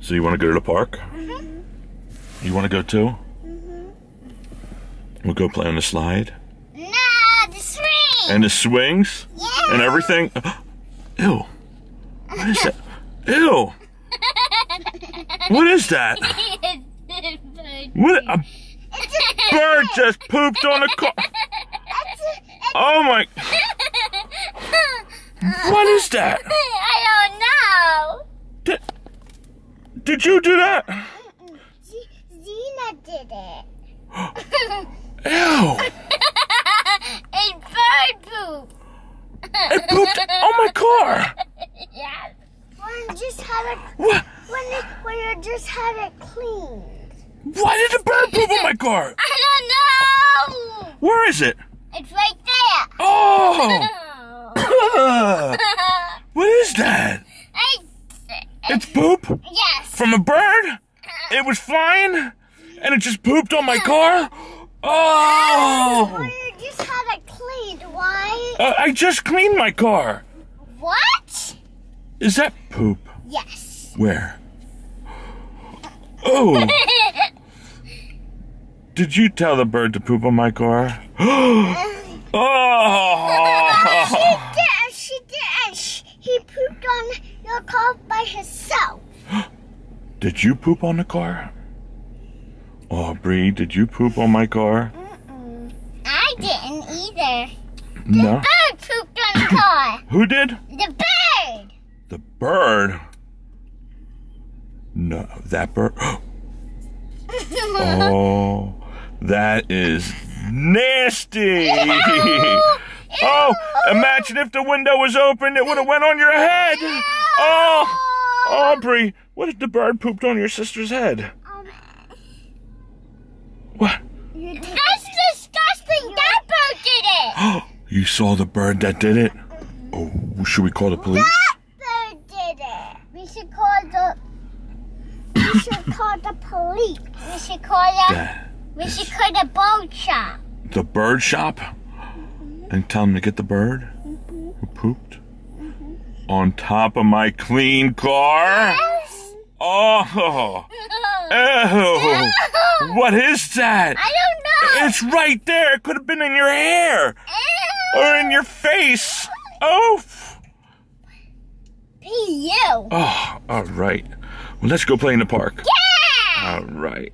So you want to go to the park? Mm-hmm. You want to go too? We'll go play on the slide No, the swing. and the swings yeah. and everything. Ew. What is that? Ew. What is that? What? A bird just pooped on a car. Oh my. What is that? I don't know. Did, did you do that? Zena did it. Ew. it's bird poop. It pooped on my car. Yes. When just have it What? when it, when you just have it cleaned. Why did the bird poop on my car? I don't know. Where is it? It's right there. Oh. What is that? It's poop yes. From a bird? It was flying and it just pooped on my car? Oh! When you just have it cleaned, why? Uh, I just cleaned my car. What? Is that poop? Yes. Where? Oh! Did you tell the bird to poop on my car? oh! Yeah, she did. She, he pooped on your car. Did you poop on the car? Oh, Bree, did you poop on my car? I didn't either. No. Bird pooped on the car. Who did? The bird. The bird? No, that bird. Oh, that is nasty. Oh, imagine if the window was open, it would have went on your head. Oh, Aubrey, what if the bird pooped on your sister's head? Um, What? That's disgusting. That bird did it. You saw the bird that did it? Oh, should we call the police? That bird did it. We should call the. We should call the police. We should call the. That- We should call the boat shop. the bird shop and tell them to get the bird who pooped on top of my clean car? Yes. Oh, oh. ew. What is that? I don't know. It's right there. It could have been in your hair or in your face. Oh, P.U. oh, all right. Well, let's go play in the park. Yeah. All right.